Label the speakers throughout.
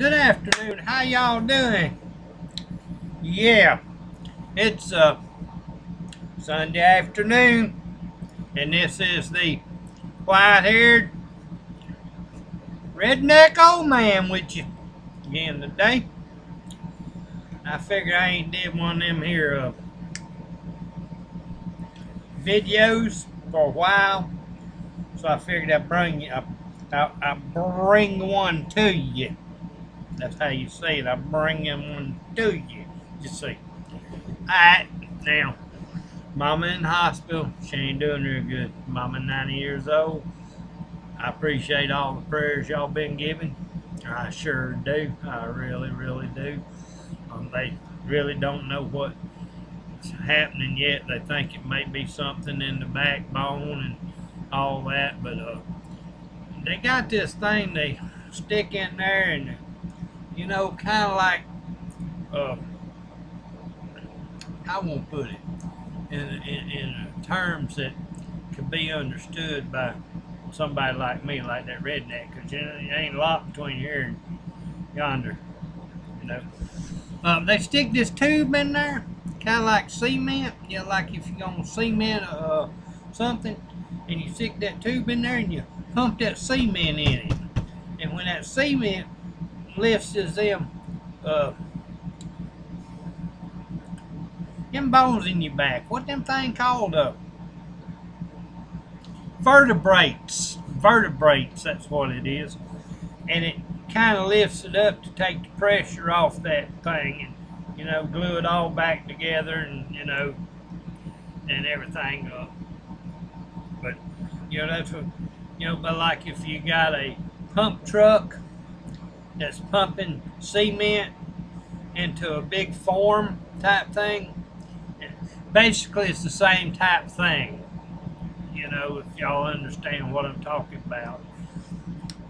Speaker 1: good afternoon. How y'all doing? Yeah, it's uh, Sunday afternoon, and this is the white-haired redneck old man with you again today. I figure I ain't did one of them here uh, videos for a while, so I figured I'd bring you. I, I, I bring one to you. That's how you say it. I bring one to you. You see. Alright, now, Mama in hospital. She ain't doing real good. Mama 90 years old. I appreciate all the prayers y'all been giving. I sure do. I really, really do. Um, they really don't know what's happening yet. They think it may be something in the backbone and all that, but uh, they got this thing they stick in there and you know kind of like uh, I won't put it in, in, in terms that could be understood by somebody like me like that redneck because you know there ain't a lot between here and yonder you know um, they stick this tube in there kind of like cement you know like if you're gonna cement uh, something and you stick that tube in there and you pump that cement in it. And when that cement lifts them, uh, them bones in your back, what them thing called? Uh, vertebrates. Vertebrates, that's what it is. And it kind of lifts it up to take the pressure off that thing and, you know, glue it all back together and, you know, and everything. Uh, but, you know, that's what you know, but like if you got a pump truck that's pumping cement into a big form type thing, basically it's the same type thing. You know, if y'all understand what I'm talking about.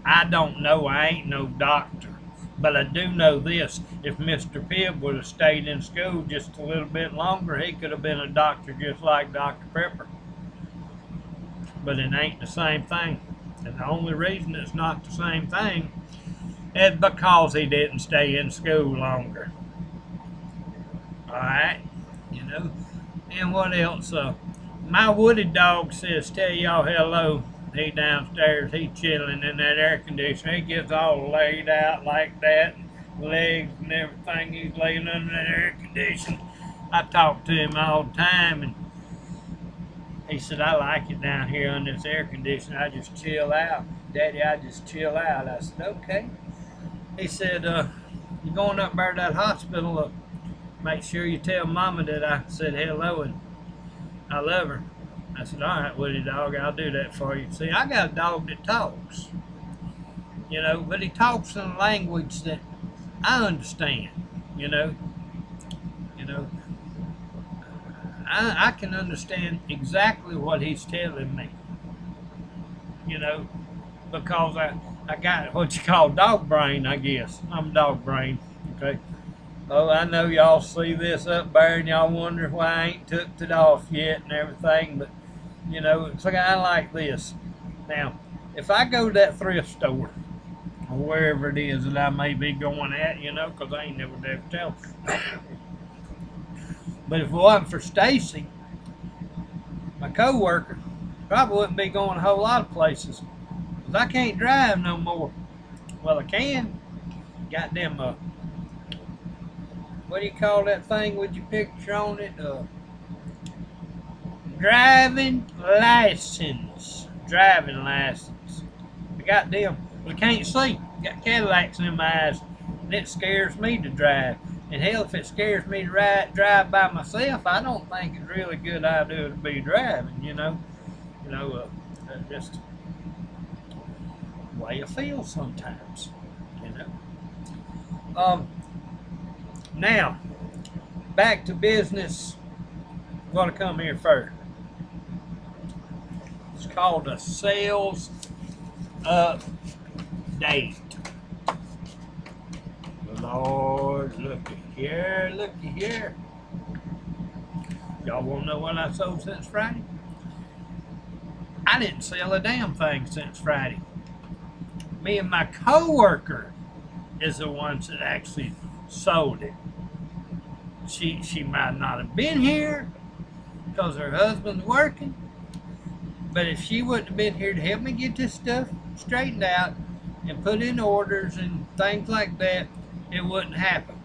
Speaker 1: I don't know, I ain't no doctor. But I do know this, if Mr. Pibb would have stayed in school just a little bit longer, he could have been a doctor just like Dr. Pepper but it ain't the same thing. And the only reason it's not the same thing is because he didn't stay in school longer. Alright, you know. And what else? Uh, my woody dog says, tell y'all hello. He downstairs, he chilling in that air conditioner. He gets all laid out like that, legs and everything. He's laying under that air conditioner. I talk to him all the time, and he said, I like it down here under this air conditioner. I just chill out. Daddy, I just chill out. I said, okay. He said, uh, you're going up there to that hospital. Uh, make sure you tell Mama that I said hello and I love her. I said, all right, Woody dog, I'll do that for you. See, I got a dog that talks, you know, but he talks in a language that I understand, you know, you know. I, I can understand exactly what he's telling me. You know, because I, I got what you call dog brain, I guess. I'm dog brain, okay? Oh, I know y'all see this up there and y'all wonder why I ain't took it off yet and everything, but, you know, it's like I like this. Now, if I go to that thrift store, or wherever it is that I may be going at, you know, because I ain't never to tell. But if it wasn't for Stacy, my co-worker, probably wouldn't be going a whole lot of places. I can't drive no more. Well, I can. Got them, uh, what do you call that thing with your picture on it? Uh, driving license. Driving license. I got them. But I can't see. Got Cadillacs in my eyes. And it scares me to drive. And hell, if it scares me to ride, drive by myself, I don't think it's really a good idea to be driving, you know. You know, uh, just the way I feel sometimes, you know. Um, now, back to business. I'm going to come here first. It's called a sales update. Lord, looky here, looky here. Y'all want to know what I sold since Friday? I didn't sell a damn thing since Friday. Me and my co-worker is the ones that actually sold it. She she might not have been here because her husband's working, but if she wouldn't have been here to help me get this stuff straightened out and put in orders and things like that, it wouldn't happen.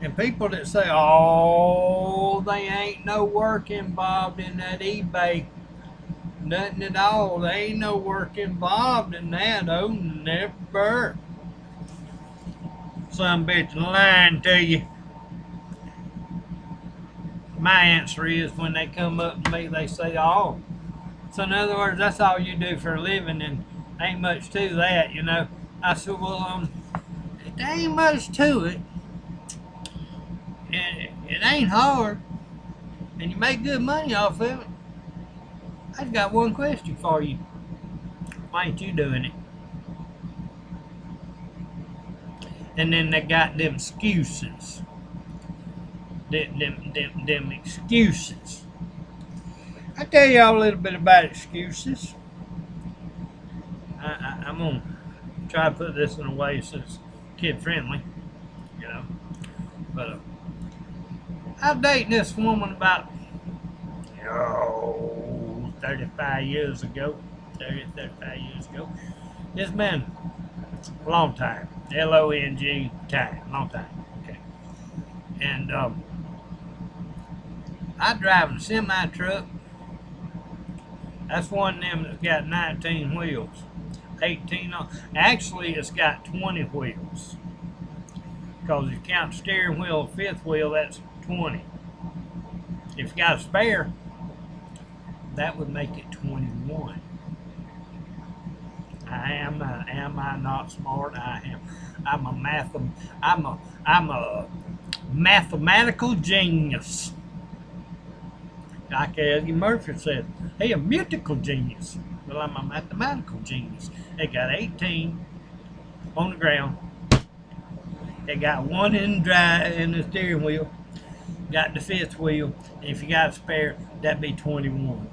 Speaker 1: And people that say, oh, they ain't no work involved in that eBay, nothing at all. They ain't no work involved in that. Oh, never. Some bitch lying to you. My answer is when they come up to me, they say, oh. So in other words, that's all you do for a living and ain't much to that, you know. I said, well, um, there ain't much to it and it ain't hard, and you make good money off of it, I have got one question for you. Why ain't you doing it? And then they got them excuses. Them, them, them, them excuses. I tell y'all a little bit about excuses. I, I, I'm gonna try to put this in a way so it's kid friendly, you know. But uh, I was dating this woman about oh, 35 years ago. 30, 35 years ago. It's been a long time. L-O-N-G time. Long time. Okay. And um, I drive a semi truck. That's one of them that's got 19 wheels. 18 on. Actually, it's got 20 wheels. Because if you count steering wheel, fifth wheel, that's 20. If you got a spare, that would make it 21. I am, uh, am I not smart? I am. I'm a math, I'm a, I'm a mathematical genius. Like Eddie Murphy said, hey, a musical genius. Well, I'm a mathematical genius. They got 18 on the ground. They got one in dry in the steering wheel got the fifth wheel. If you got a spare, that'd be 21.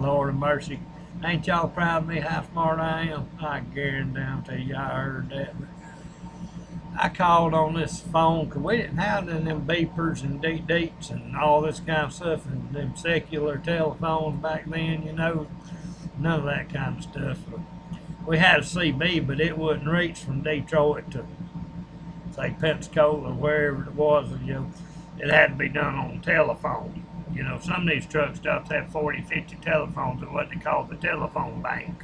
Speaker 1: Lord of mercy. Ain't y'all proud of me how smart I am? I guarantee you I heard that. I called on this phone because we didn't have none of them beepers and deep deeps and all this kind of stuff and them secular telephones back then, you know. None of that kind of stuff. We had a CB, but it wouldn't reach from Detroit to, say, Pensacola or wherever it was. You know, it had to be done on telephone. You know, some of these truck stops have 40, 50 telephones at what they call the telephone bank.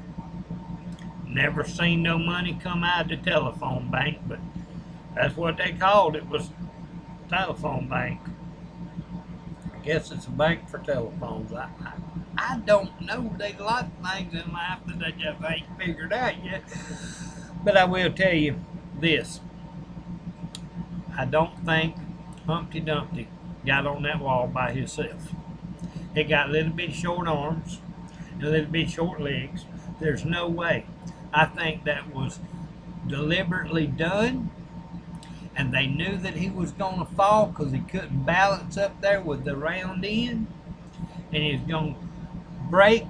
Speaker 1: Never seen no money come out of the telephone bank, but that's what they called it was telephone bank. I guess it's a bank for telephones. I, I, I don't know. There's a lot of things in life that I just ain't figured out yet. But I will tell you this. I don't think Humpty Dumpty got on that wall by himself. He got a little bit short arms and a little bit short legs. There's no way. I think that was deliberately done and they knew that he was going to fall because he couldn't balance up there with the round end and he was going to break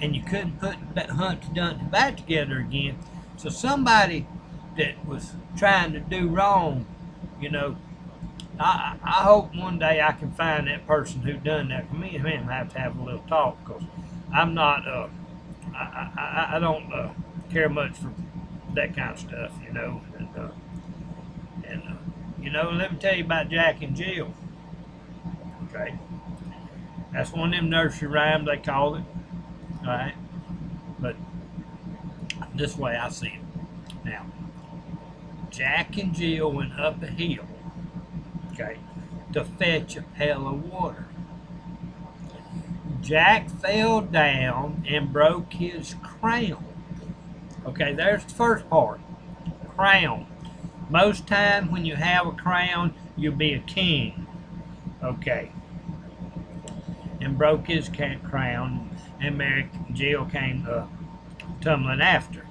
Speaker 1: and you couldn't put Humpty Dumpty back together again. So somebody that was trying to do wrong, you know, I, I hope one day I can find that person who done that. For me and him have to have a little talk because I'm not, uh, I, I, I don't uh, care much for that kind of stuff, you know. And, uh, and uh, you know, let me tell you about Jack and Jill. Okay. That's one of them nursery rhymes they call it. All right. But this way I see it. Now, Jack and Jill went up a hill to fetch a pail of water. Jack fell down and broke his crown. Okay, there's the first part. Crown. Most time when you have a crown, you'll be a king. Okay. And broke his crown, and Mary Jill came uh, tumbling after.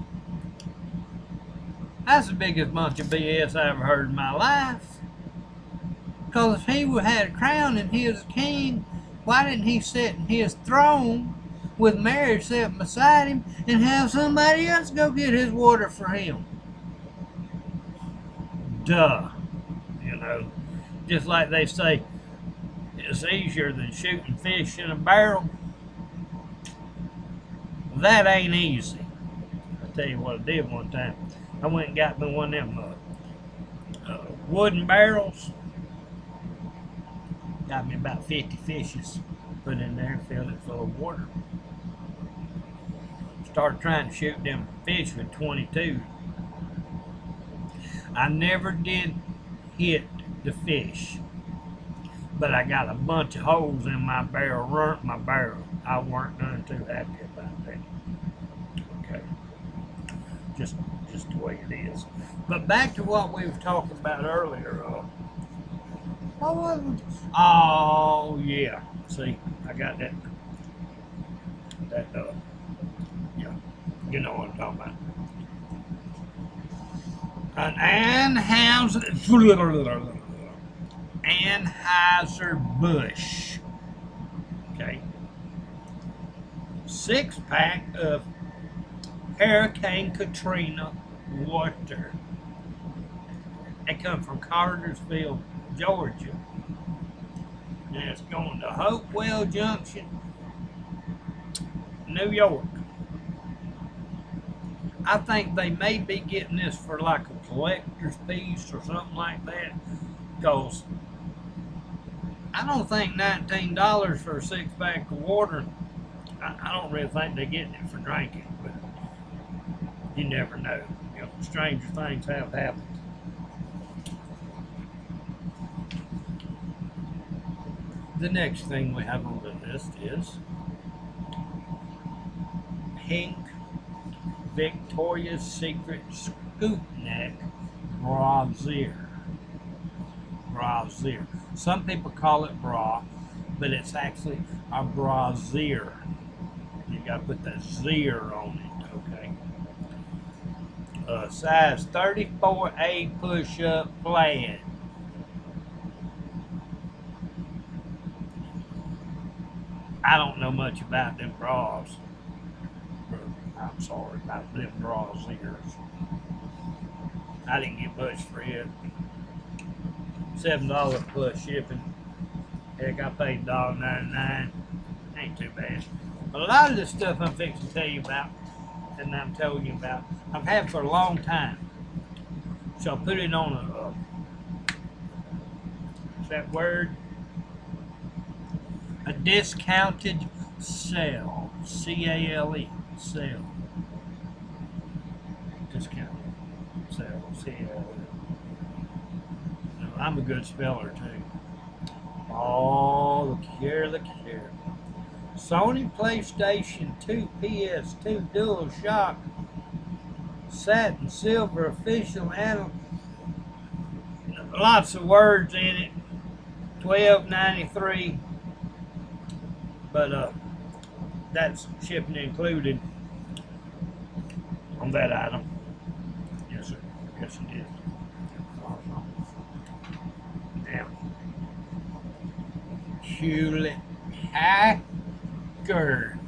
Speaker 1: That's the biggest bunch of BS I ever heard in my life. Because if he had a crown and he was a king, why didn't he sit in his throne with Mary sitting beside him and have somebody else go get his water for him? duh. You know, just like they say, it's easier than shooting fish in a barrel. That ain't easy. I'll tell you what I did one time. I went and got me one of them uh, uh, wooden barrels. Got me about 50 fishes put in there and filled it full of water. Started trying to shoot them fish with 22. I never did hit the fish, but I got a bunch of holes in my barrel, runt my barrel. I weren't none too happy about that. Okay, just just the way it is. But back to what we were talking about earlier. Uh, was? Oh yeah. See, I got that. That uh, yeah, you know what I'm talking about. An Anheuser Anheuser Busch. Okay. Six pack of Hurricane Katrina water. They come from Cartersville, Georgia. And it's going to Hopewell Junction, New York. I think they may be getting this for like a collector's piece or something like that. Because I don't think $19 for a six pack of water, I, I don't really think they're getting it for drinking. But you never know. You know, stranger things have happened. The next thing we have on the list is pink Victoria's Secret Scoop Neck Brassiere. Brassiere. Some people call it bra, but it's actually a brassiere. You gotta put that zero on it, okay? Uh, size 34A push-up plaid. I don't know much about them bras. I'm sorry about them bras ears. I didn't get much for it. Seven dollars plus shipping. Heck, I paid $1.99. Ain't too bad. But A lot of the stuff I'm fixing to tell you about, and I'm telling you about, I've had for a long time. So I'll put it on a, uh, that word? A discounted sale. C-A-L-E. Sale. Discounted sale. I'm a good speller too. Oh, look here, look here. Sony PlayStation 2 PS2 Dual Shock Satin Silver Official and lots of words in it. Twelve ninety three. But uh that's shipping included on that item. Yes sir. Yes it is. Now Hewlett Packard.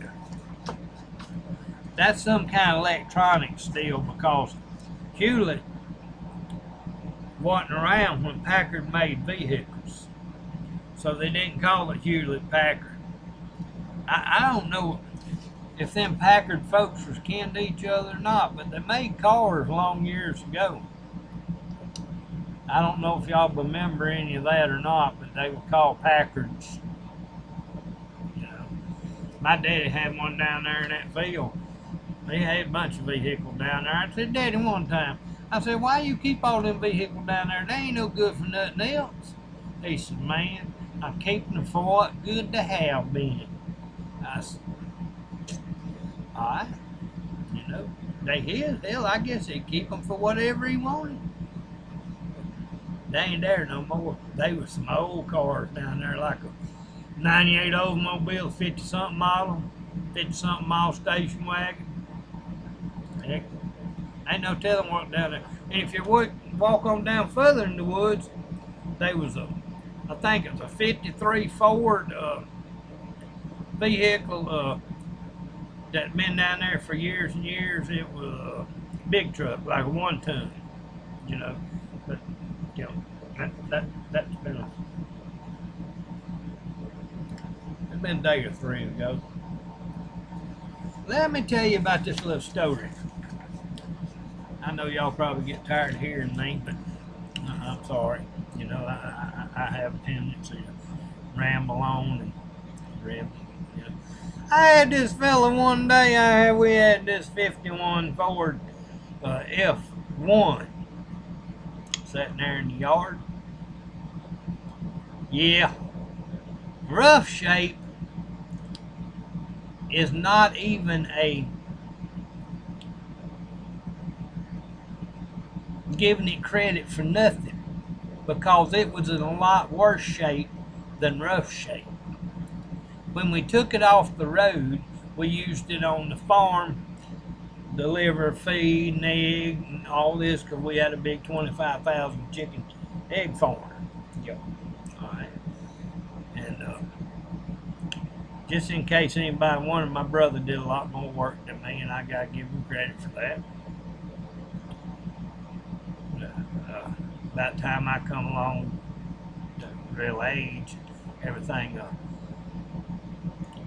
Speaker 1: That's some kind of electronics deal because Hewlett wasn't around when Packard made vehicles. So they didn't call it Hewlett Packard. I, I don't know if them Packard folks was kin to each other or not, but they made cars long years ago. I don't know if y'all remember any of that or not, but they were called Packards. You know, my daddy had one down there in that field. He had a bunch of vehicles down there. I said, Daddy, one time, I said, why you keep all them vehicles down there? They ain't no good for nothing else. He said, man, I'm keeping them for what good to have been. I said, all right, you know, they his. Hell, I guess he'd keep them for whatever he wanted. They ain't there no more. They was some old cars down there, like a 98 Oldsmobile, 50 something model, 50 something mile station wagon. Heck, ain't no telling what down there. And if you walk, walk on down further in the woods, they was a, I think it was a 53 Ford uh, vehicle uh, that been down there for years and years. It was a big truck, like a one ton, you know. But you know, That, that, that's been a, it's been a day or three ago. Let me tell you about this little story. I know y'all probably get tired of hearing me, but I'm sorry. You know, I, I, I have a tendency to ramble on and rib. I had this fella one day. I had, we had this '51 Ford uh, F1 sitting there in the yard. Yeah, rough shape is not even a giving it credit for nothing because it was in a lot worse shape than rough shape. When we took it off the road, we used it on the farm, deliver feed and egg and all this because we had a big 25,000 chicken egg farm. Yep. All right. And uh, just in case anybody wanted, my brother did a lot more work than me, and I got to give him credit for that. Uh, about time I come along to real age, everything, uh,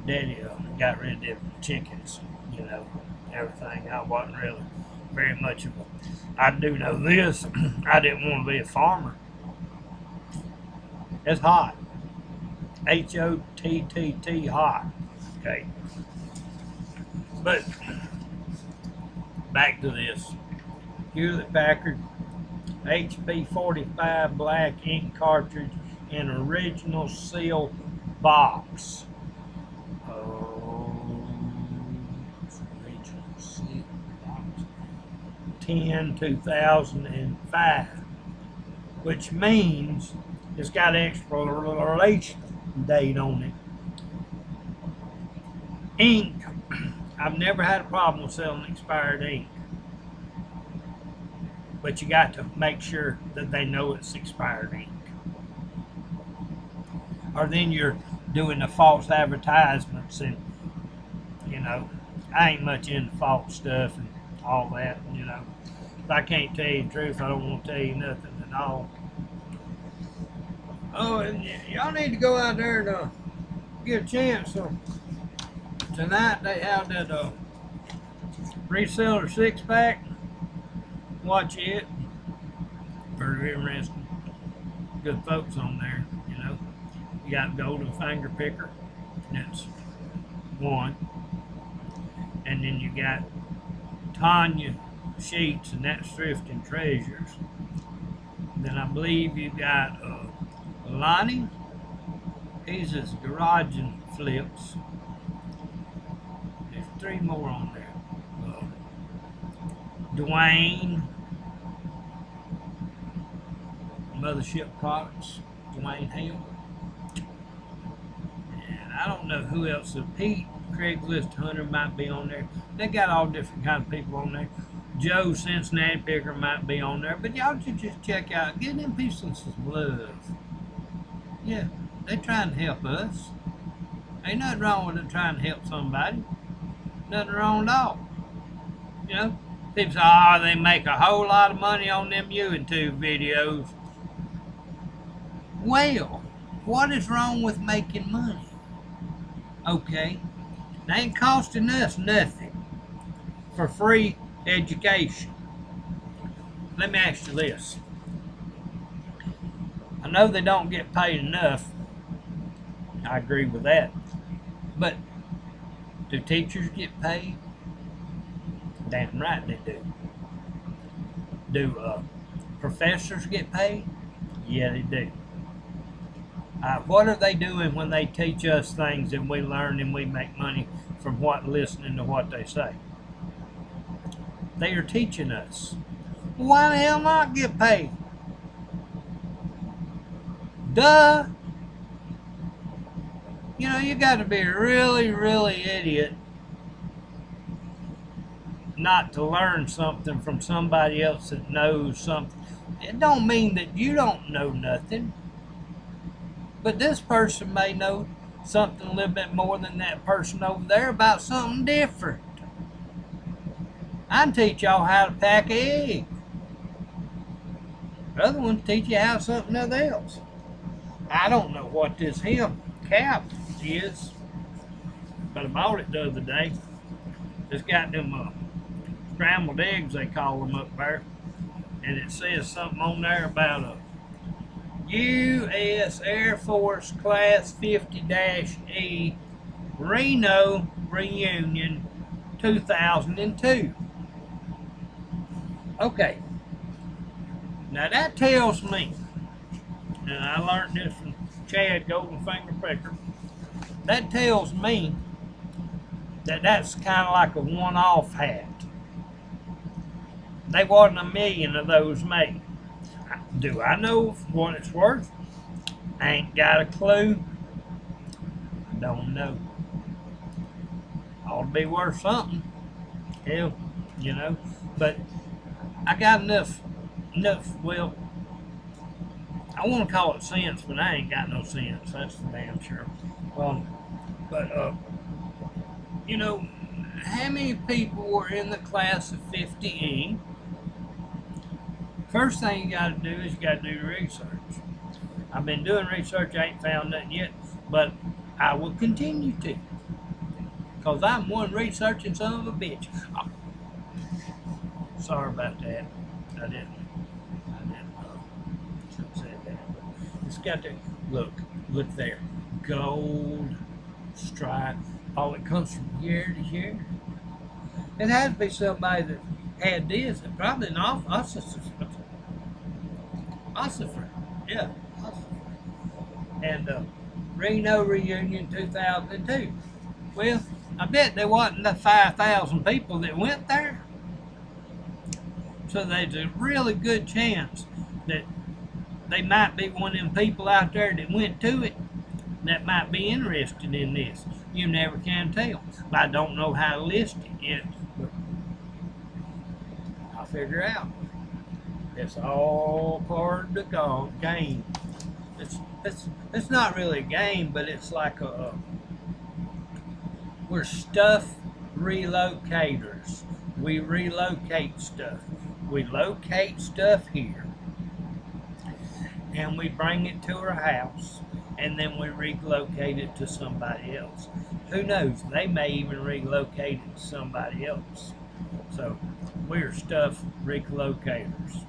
Speaker 1: Daddy got rid of the chickens, you know, everything. I wasn't really very much of a. I do know this. I didn't want to be a farmer. It's hot. H O T T T hot. Okay. But back to this. Hewlett Packard HP 45 black ink cartridge in original seal box. Oh, original seal box. 10 2005. Which means it's got an expiration date on it. Ink. I've never had a problem with selling expired ink but you got to make sure that they know it's expired ink. Or then you're doing a false advertisements and you know, I ain't much into false stuff and all that, you know. If I can't tell you the truth, I don't want to tell you nothing at all. Oh, and y'all need to go out there and uh, get a chance. So tonight they have that uh, reseller six pack watch it. Very interesting. Good folks on there, you know. You got Golden Finger Picker. That's one. And then you got Tanya Sheets, and that's Thrift and Treasures. Then I believe you got uh, Lonnie. He's his garage and flips. There's three more on there. Uh, Dwayne. Mothership Products, Dwayne Hale. I don't know who else. So Pete, Craigslist Hunter might be on there. They got all different kind of people on there. Joe Cincinnati Picker might be on there. But y'all should just check out. Give them people some love. Yeah, they trying to help us. Ain't nothing wrong with them trying to help somebody. Nothing wrong at all. You know, people say, oh, they make a whole lot of money on them YouTube videos. Well, what is wrong with making money? Okay, it ain't costing us nothing for free education. Let me ask you this. I know they don't get paid enough. I agree with that. But do teachers get paid? Damn right they do. Do uh, professors get paid? Yeah, they do. Uh, what are they doing when they teach us things and we learn and we make money from what listening to what they say? They are teaching us. Why the hell not get paid? Duh. You know, you got to be a really, really idiot not to learn something from somebody else that knows something. It don't mean that you don't know nothing. But this person may know something a little bit more than that person over there about something different. I can teach y'all how to pack an egg. Other ones teach you how something else. I don't know what this hemp cap is, but I bought it the other day. It's got them uh, scrambled eggs, they call them up there. And it says something on there about a U.S. Air Force Class 50-E Reno Reunion 2002. Okay. Now that tells me, and I learned this from Chad Goldenfinger Picker, that tells me that that's kind of like a one-off hat. They wasn't a million of those made. Do I know what it's worth? I ain't got a clue. I don't know. Ought to be worth something. Hell, you know. But I got enough, enough, well, I want to call it sense, but I ain't got no sense. That's for damn sure. Well, but, uh, you know, how many people were in the class of 50E? First thing you got to do is you got to do the research. I've been doing research, I ain't found nothing yet, but I will continue to. Because I'm one researching son of a bitch. Oh, Sorry about that. I didn't. I didn't. Uh, should have said that. But it's got to look. Look there. Gold stripe. All it comes from year to year. It has to be somebody that had this, and probably an off ossifer. Yeah, ossifer. And uh, Reno reunion 2002. Well, I bet there wasn't the 5,000 people that went there. So there's a really good chance that they might be one of them people out there that went to it that might be interested in this. You never can tell. I don't know how to list it yet, but I'll figure out. It's all part of the game. It's it's it's not really a game, but it's like a, a we're stuff relocators. We relocate stuff. We locate stuff here and we bring it to our house and then we relocate it to somebody else. Who knows? They may even relocate it to somebody else. So we're stuff relocators.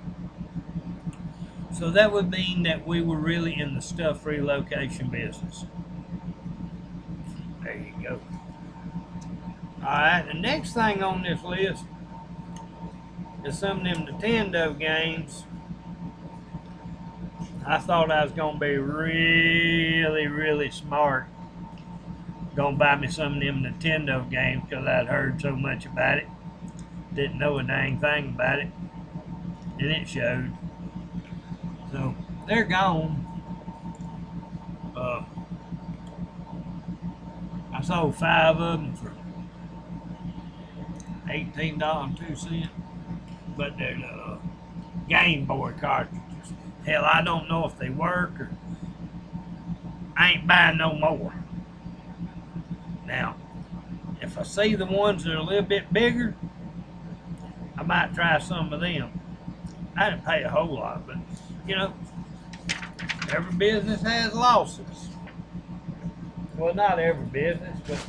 Speaker 1: So that would mean that we were really in the stuff relocation business. There you go. Alright, the next thing on this list is some of them Nintendo games. I thought I was going to be really, really smart. Going to buy me some of them Nintendo games because I'd heard so much about it. Didn't know a dang thing about it. And it showed. So, they're gone. Uh, I sold five of them for $18.02 but they're uh, Game Boy cartridges. Hell, I don't know if they work or I ain't buying no more. Now, if I see the ones that are a little bit bigger, I might try some of them. I didn't pay a whole lot, but you know, every business has losses. Well, not every business, but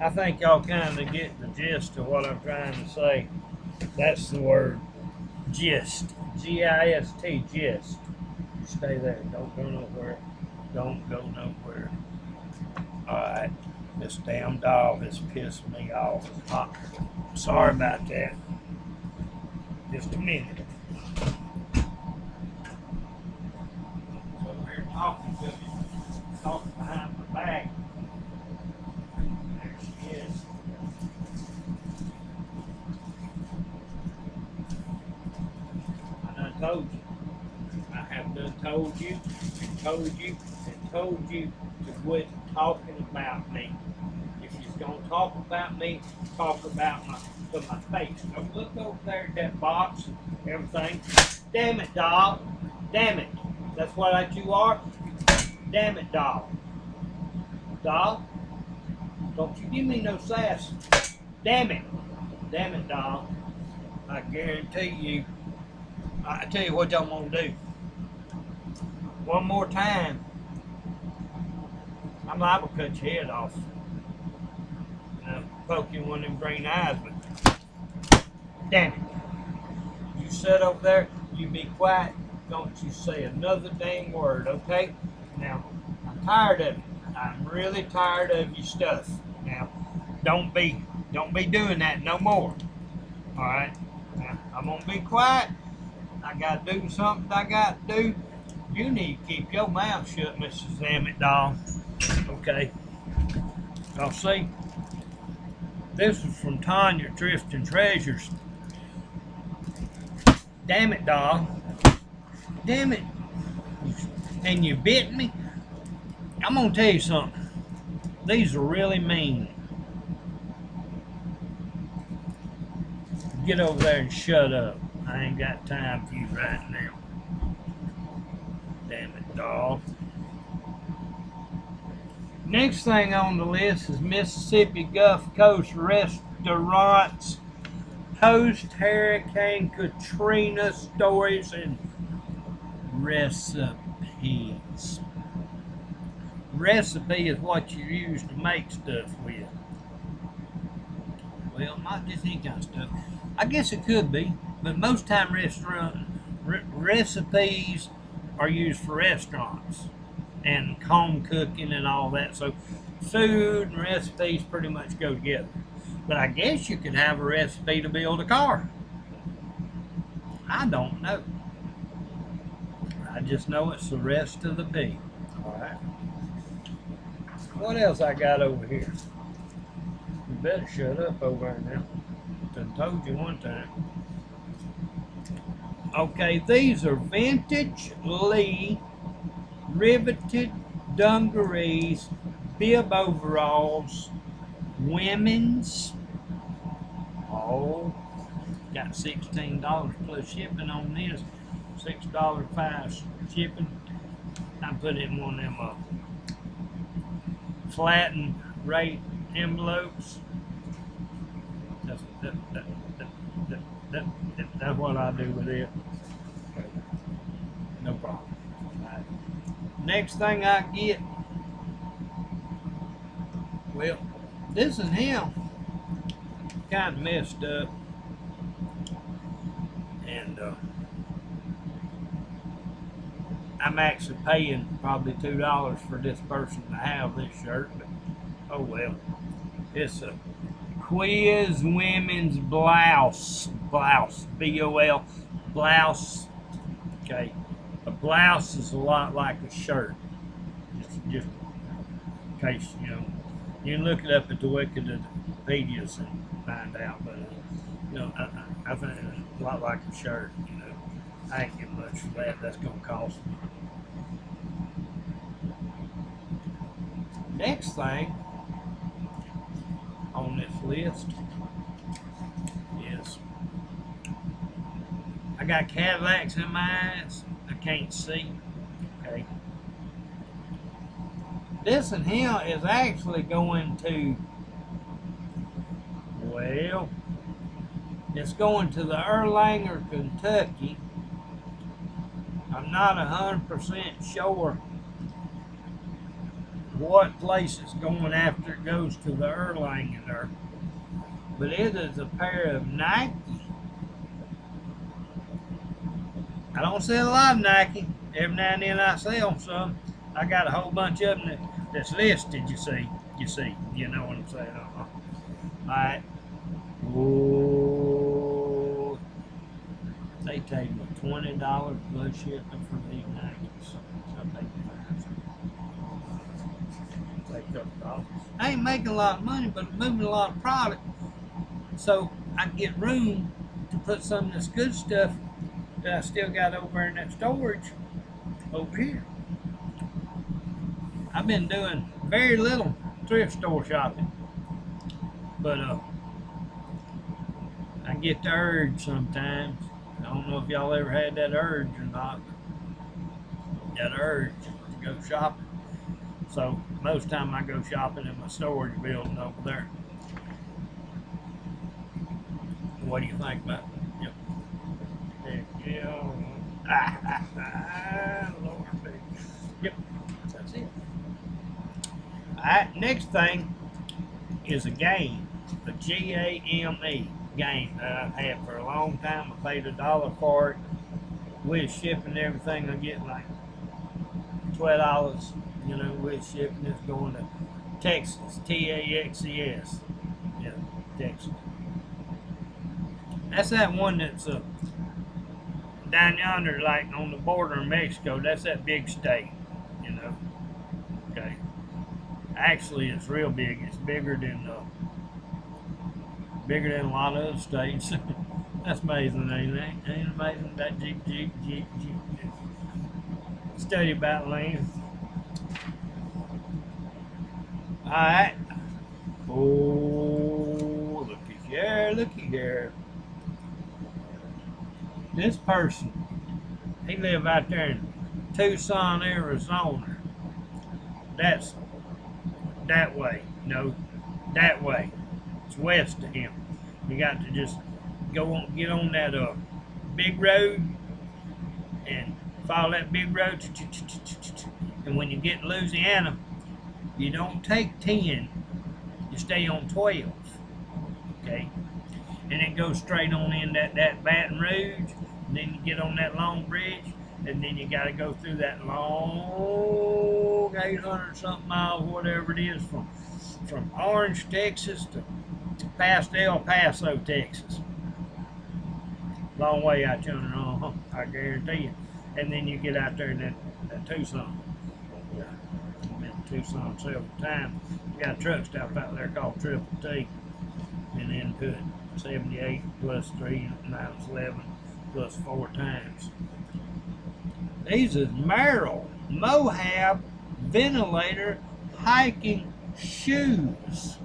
Speaker 1: I think y'all kind of get the gist of what I'm trying to say. That's the word. Gist. G-I-S-T. Gist. Stay there. Don't go nowhere. Don't go nowhere. Alright. This damn dog has pissed me off. Sorry about that. Just a minute. So we're talking to me. Talking behind my back. told you. I have done told you and told you and told you to quit talking about me. If you're gonna talk about me, talk about my to my face. Don't look over there at that box, everything. Damn it, dog. Damn it. That's what I you are. Damn it, dog. Dog. Don't you give me no sass. Damn it. Damn it, dog. I guarantee you I tell you what y'all want to do. one more time, I'm liable to cut your head off. You poke you in one of them green eyes, but damn it. You sit over there, you be quiet, don't you say another dang word, okay? Now, I'm tired of it. I'm really tired of your stuff. Now, don't be don't be doing that no more. Alright? Now, I'm gonna be quiet. I gotta do something I gotta do. You need to keep your mouth shut, Mrs. Emmett doll. Okay. I'll see. This is from Tanya Thrift and Treasures. Damn it, doll. Damn it. And you bit me? I'm gonna tell you something. These are really mean. Get over there and shut up. I ain't got time for you right now. Damn it, dog. Next thing on the list is Mississippi Gulf Coast restaurants post Hurricane Katrina stories and recipes. Recipe is what you use to make stuff with. Well, not just any kind of stuff. I guess it could be, but most time restaurant re- recipes are used for restaurants and home cooking and all that. So food and recipes pretty much go together. But I guess you could have a recipe to build a car. I don't know. I just know it's the rest of the pig. All right. What else I got over here? You better shut up over there now. I told you one time. Okay, these are vintage Lee riveted dungarees, bib overalls, women's. Oh, got sixteen dollars plus shipping on this. Six dollar five shipping. I put it in one of them uh, flattened rate envelopes. That's, that, that, that, that, that, that, that's what I do with it. No problem. Alright. Next thing I get, well, this and him kind of messed up. And uh, I'm actually paying probably two dollars for this person to have this shirt, but oh well. It's a quiz women's blouse. Blouse. B O L. Blouse. Okay. A blouse is a lot like a shirt. Just, just in case, you know. You can look it up at the Wikipedias and find out, but, uh, you know, I, I, I think it's a lot like a shirt, you know. I ain't getting much for that. That's going to cost me. Next thing on this list is I got Cadillacs in my eyes. I can't see. Okay. This and him is actually going to well it's going to the Erlanger, Kentucky. Not a hundred percent sure what place it's going after it goes to the Erlanger. But it is a pair of Nike. I don't sell a lot of Nike. Every now and then I sell some. I got a whole bunch of them that, that's listed, you see. You see. You know what I'm saying. Uh-huh. Alright. Whoa. They take me $20 plus shipping for these Nikes. I'll take take couple dollars. I ain't making a lot of money, but I'm moving a lot of product. So I get room to put some of this good stuff that I still got over in that storage over here. I've been doing very little thrift store shopping, but uh, I get the urge sometimes. I don't know if y'all ever had that urge or not. That urge to go shopping. So most time I go shopping in my storage building over there. What do you think about that? Yep. Yeah. Lord, baby. Yep, that's it. Alright, next thing is a game, a G A M E game that I've had for a long time. I paid a dollar for it. With shipping and everything, I get like twelve dollars. You know, with shipping, it's going to Texas, T A X E S. Yeah, Texas. That's that one that's uh, down yonder, like on the border of Mexico. That's that big state, you know. Okay. Actually, it's real big. It's bigger than uh, bigger than a lot of other states. That's amazing, ain't it? Ain't it amazing that Jeep, Jeep, Jeep, Jeep. Study about land. Alright. Oh, looky here, looky here. This person, he live out there in Tucson, Arizona. That's that way. No, that way. It's west of him. You got to just go on, get on that uh, big road and follow that big road. And when you get to Louisiana, you don't take 10, you stay on 12. Okay? And it goes straight on in that, that Baton Rouge, and then you get on that long bridge, and then you got to go through that long 800 something miles, whatever it is, from from Orange, Texas to past El Paso, Texas. Long way out yonder, uh I guarantee you. And then you get out there in that, that Tucson. Yeah, I've been to Tucson several times. We got a truck stop out there called Triple T. And then put 78 plus 3, now 11 plus 4 times. These is Merrell Moab ventilator hiking shoes.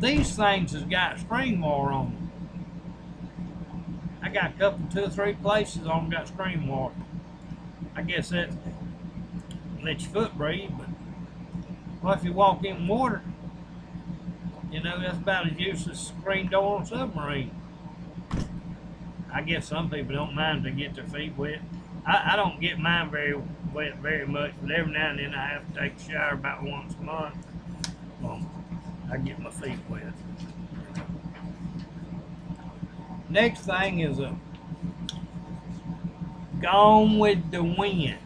Speaker 1: These things has got screen war on them. I got a couple, two or three places on them got screen war. I guess that lets your foot breathe, but well, if you walk in water, you know, that's about as useless as a screen door on a submarine. I guess some people don't mind to get their feet wet. I, I don't get mine very wet very much, but every now and then I have to take a shower about once a month. Well, I get my feet wet. Next thing is a Gone with the Wind.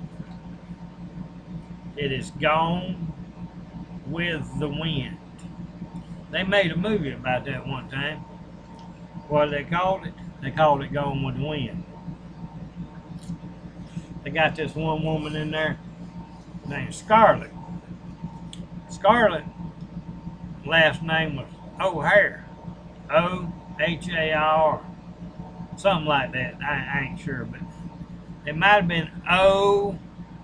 Speaker 1: It is Gone with the Wind. They made a movie about that one time. What they called it? They called it Gone with the Wind. They got this one woman in there named Scarlett. Scarlett last name was O'Hare. O H A R. Something like that. I, I ain't sure, but it might have been O,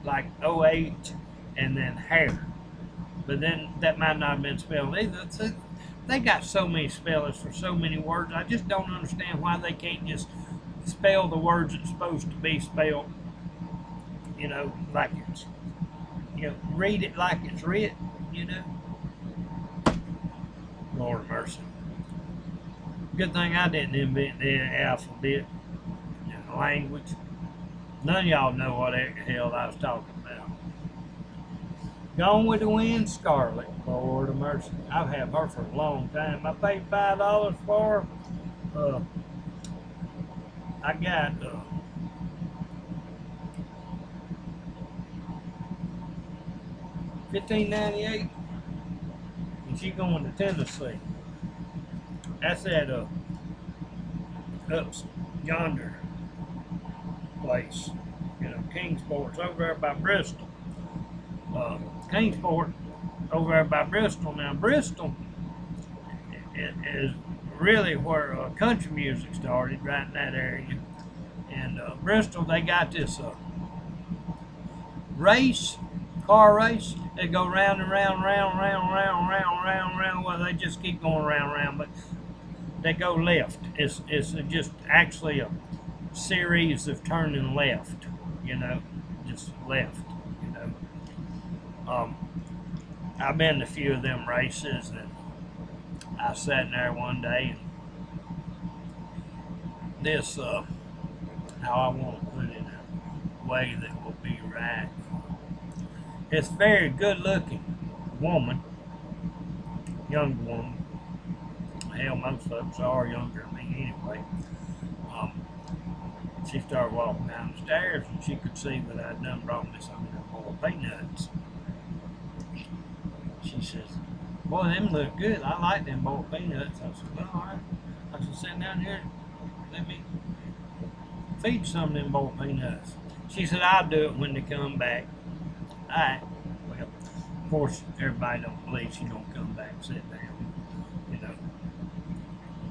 Speaker 1: like O H, and then hair. But then that might not have been spelled either. It's, they got so many spellers for so many words. I just don't understand why they can't just spell the words it's supposed to be spelled. You know, like it's, you know, read it like it's written, you know. Lord mercy. Good thing I didn't invent the alphabet and language. None of y'all know what the hell I was talking about. Gone with the Wind, Scarlett, Lord of mercy. I've had her for a long time. I paid five dollars for her. Uh, I got uh, fifteen ninety eight, she going to Tennessee. That's at uh, up yonder place, you know, Kingsport's over there by Bristol. Uh, Kingsport over there by Bristol. Now Bristol is really where uh, country music started, right in that area. And uh, Bristol, they got this uh, race, car race. They go round and round, round, round, round, round, round, round. Well, they just keep going round, round, but they go left. It's it's just actually a series of turning left. You know, just left. You know. Um, I've been to a few of them races, and I sat in there one day, and this, uh, how I want to put it, in a way that will be right. A very good looking woman, young woman. Hell, most us are younger than me anyway. Um, she started walking down the stairs and she could see that I'd done brought me some of them boiled peanuts. She says, Boy, them look good. I like them boiled peanuts. I said, Well, all right. I said, Sit down here. Let me feed some of them boiled peanuts. She said, I'll do it when they come back. Right. Well, of course, everybody don't believe she don't come back. and Sit down. You know,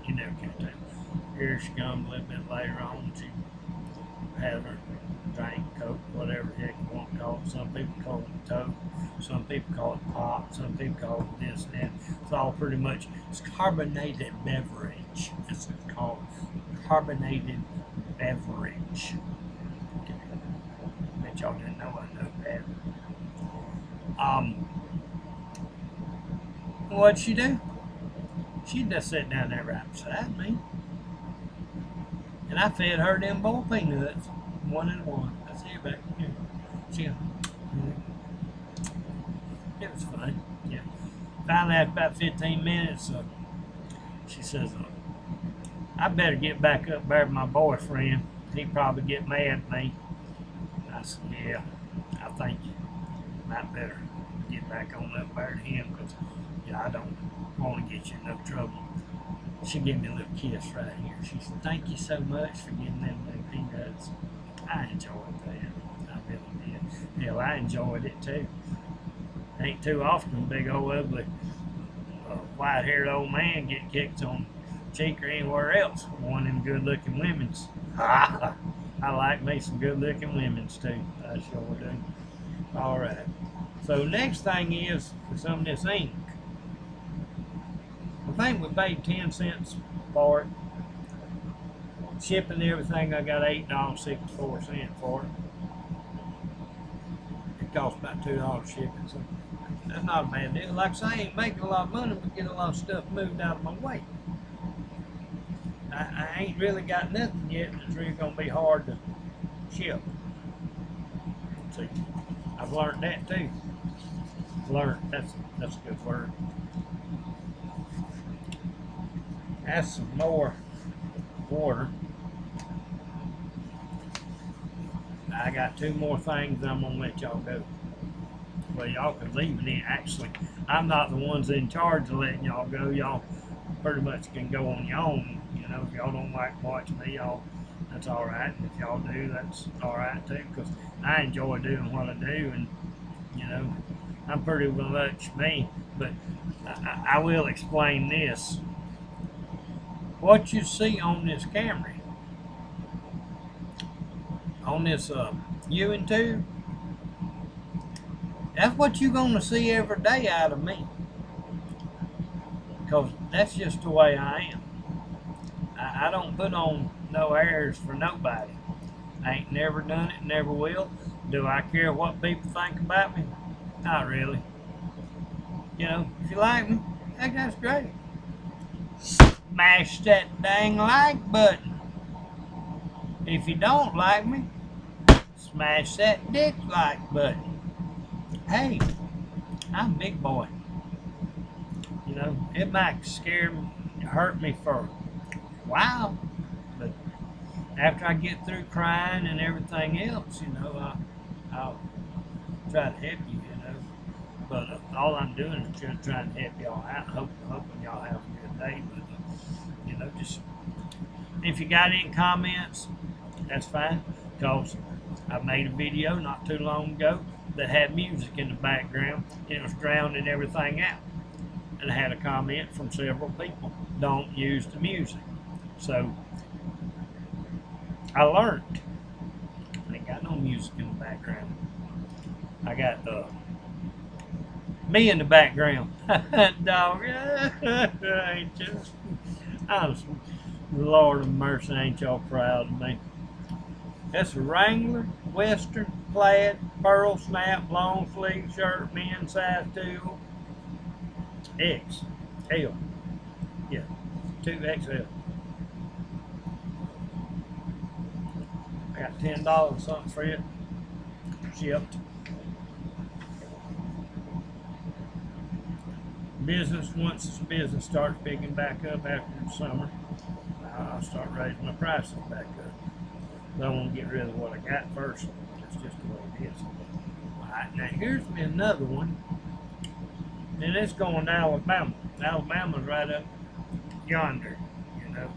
Speaker 1: you never can tell. Here she comes a little bit later on. She has her drink, coke, whatever the heck you want to call it. Some people call it toke. Some people call it pop. Some people call it this and that. It's all pretty much it's carbonated beverage. That's what It's called carbonated beverage. Okay. Bet y'all didn't know I know that. Um, what'd she do? She just sat down there right beside me. And I fed her them boiled peanuts, one and one. I see her back here. She. It was fun. Yeah. Finally, after about 15 minutes, uh, she says, uh, I better get back up there with my boyfriend. He'd probably get mad at me. I said, Yeah, I think you might better get back on up there to him because yeah, I don't want to get you in no trouble. She gave me a little kiss right here. She said, Thank you so much for getting them new peanuts. I enjoyed that. I really did. Hell, I enjoyed it too. Ain't too often big old ugly uh, white haired old man get kicked on cheek or anywhere else. One of them good looking women's. I like me some good looking women's too. I sure do. All right. So next thing is some of this ink. I think we paid ten cents for it. Shipping everything, I got eight dollars sixty four cent for it. It cost about two dollars shipping, so that's not a bad deal. Like I say, I ain't making a lot of money, but getting a lot of stuff moved out of my way. I, I ain't really got nothing yet that's really gonna be hard to ship. See, I've learned that too. Learned that's that's a good word. Add some more water. I got two more things I'm gonna let y'all go. Well, y'all can leave me. Actually, I'm not the ones in charge of letting y'all go. Y'all pretty much can go on your own. You know, if y'all don't like watching me, y'all that's all right. And if y'all do, that's all right too. Because I enjoy doing what I do, and you know, I'm pretty much me. But I, I will explain this. What you see on this camera, on this uh, YouTube, that's what you're going to see every day out of me. Because that's just the way I am. I, I don't put on no airs for nobody. I ain't never done it, never will. Do I care what people think about me? Not really. You know, if you like me, heck, that's great. Smash that dang like button. If you don't like me, smash that dick like button. Hey, I'm big boy. You know, it might scare me, hurt me for a while, but after I get through crying and everything else, you know, I, I'll try to help you. But uh, all I'm doing is just trying to help y'all out, hope, hoping y'all have a good day. But, uh, you know, just if you got any comments, that's fine. Because I made a video not too long ago that had music in the background. And it was drowning everything out. And I had a comment from several people. Don't use the music. So I learned. I ain't got no music in the background. I got uh, me in the background. Dog. ain't just, I'm, Lord of mercy, ain't y'all proud of me. That's a Wrangler, Western, plaid, pearl snap, long sleeve shirt, men's size 2, X, L. Yeah, 2XL. I got $10 something for it. shipped. Business, once the business starts picking back up after the summer, I'll start raising my prices back up. But I want to get rid of what I got first. That's just the way it is. Alright, now here's me another one. And it's going to Alabama. Alabama's right up yonder, you know.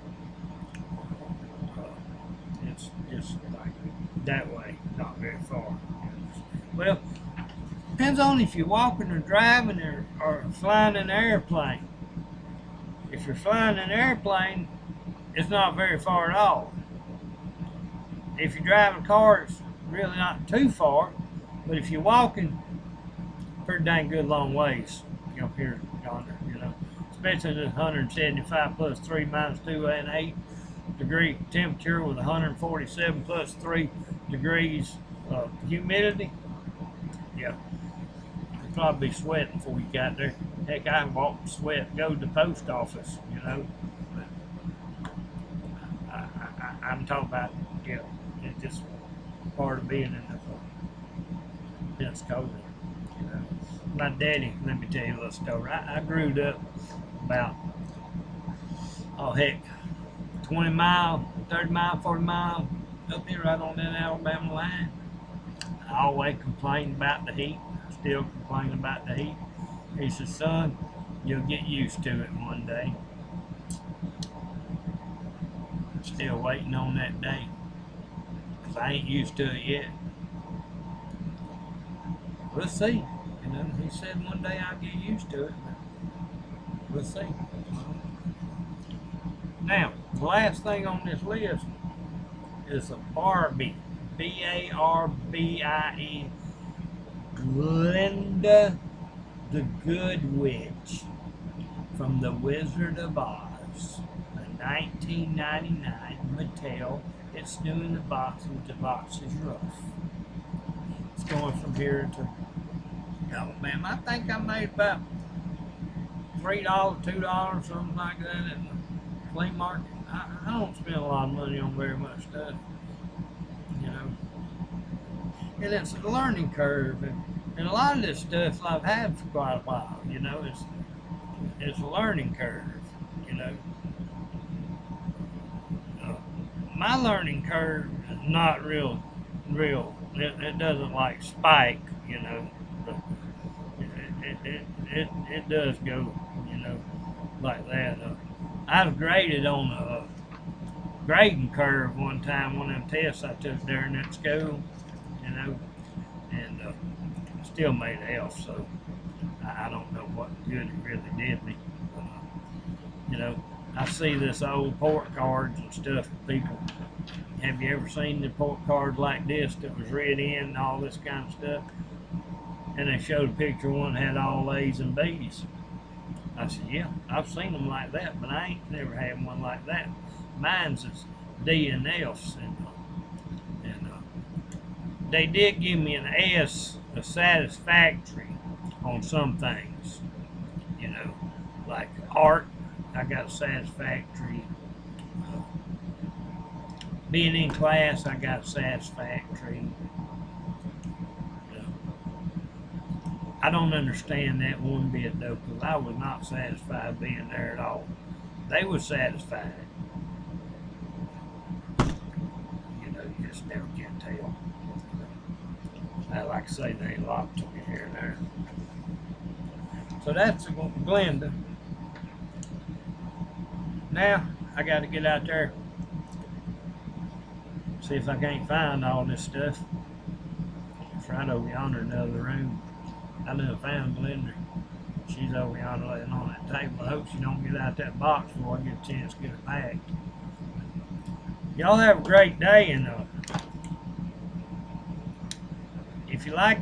Speaker 1: Uh, it's just like that way, not very far. Well, depends on if you're walking or driving or, or flying an airplane. If you're flying an airplane, it's not very far at all. If you're driving a car, it's really not too far. But if you're walking, pretty dang good long ways up here yonder, you know. Especially this 175 plus 3 minus 2 and 8 degree temperature with 147 plus 3 degrees of humidity. Yeah. Probably be sweating before you got there. Heck, I walk and sweat, go to the post office, you know. But I, I, I'm talking about, you know, it's just part of being in the Pensacola, you know my daddy, let me tell you a little story. I, I grew up about, oh heck, 20 mile, 30 mile, 40 mile up here right on that Alabama line. I always complained about the heat. Still complaining about the heat. He said, son, you'll get used to it one day. Still waiting on that day. Because I ain't used to it yet. We'll see. You know, he said one day I'll get used to it. We'll see. Now, the last thing on this list is a Barbie. B-A-R-B-I-E. Glinda the Good Witch from The Wizard of Oz. A 1999 Mattel. It's new in the box, and the box is rough. It's going from here to oh, Alabama. I think I made about three dollars, two dollars, something like that at the flea market. I, I don't spend a lot of money on very much stuff. And it's a learning curve, and, and a lot of this stuff I've had for quite a while. You know, it's it's a learning curve, you know. Uh, my learning curve is not real, real. It, it doesn't like spike, you know it, it, it, it does go, you know, like that. Uh, I was graded on a grading curve one time, one of them tests I took during that school, know, and uh, still made F, so I, don't know what good it really did me. Uh, you know, I see this old port cards and stuff people. Have you ever seen the port card like this that was read in and all this kind of stuff? and they showed a picture one had all A's and B's. I said, yeah, I've seen them like that, but I ain't never had one like that. Mine's is D and F's, and, they did give me an S, a satisfactory, on some things. You know, like art, I got satisfactory. Uh, being in class, I got satisfactory. I don't understand that one bit though, because I was not satisfied being there at all. They were satisfied. You know, you just never can tell. Like I say they ain't locked me here and there. So that's Glinda. Now I got to get out there, see if I can't find all this stuff. It's right over yonder in the other room. I done found Glinda. She's over yonder laying on that table. I hope she don't get out that box before I get a chance to get it back. Y'all have a great day, and uh, if you like,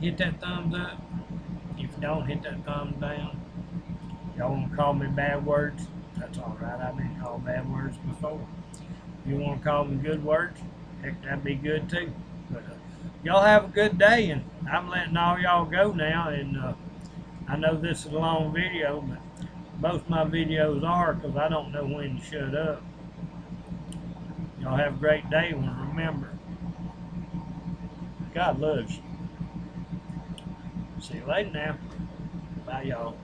Speaker 1: hit that thumbs up. If you don't, hit that thumbs down. Y'all want to call me bad words? That's all right. I've been called bad words before. You want to call me good words, heck, that'd be good too. But uh, y'all have a good day, and I'm letting all y'all go now. And uh, I know this is a long video, but most my videos are because I don't know when to shut up. Y'all have a great day, and remember, God loves you. See you later now. Bye, y'all.